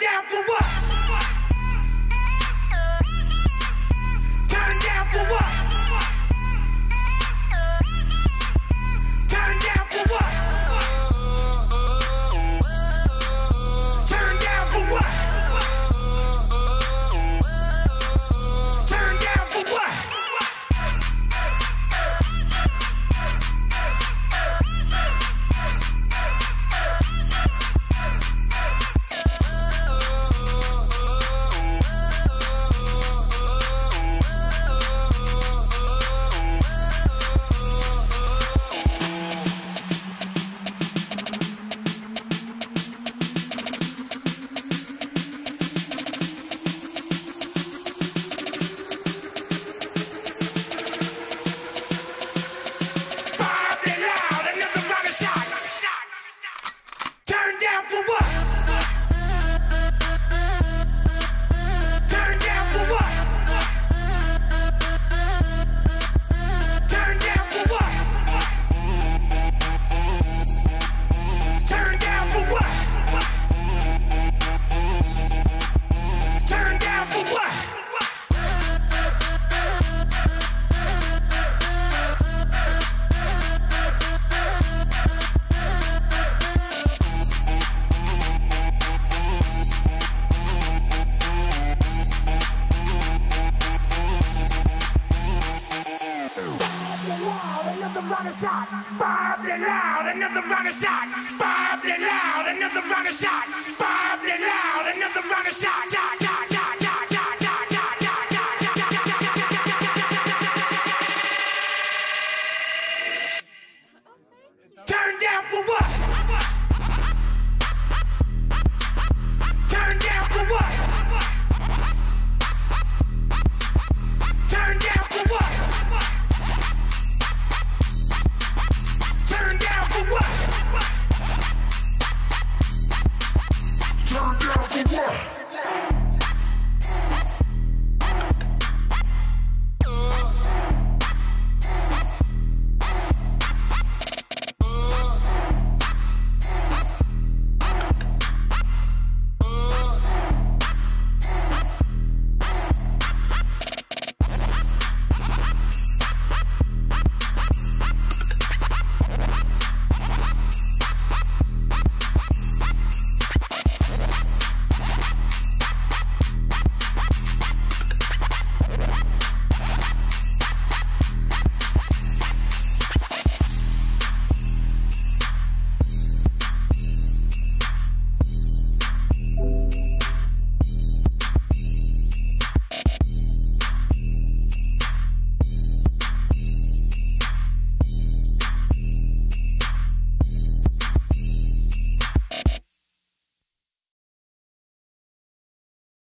down for what? runner shot, fire up loud, another runner shot, fire up loud, another runner shot,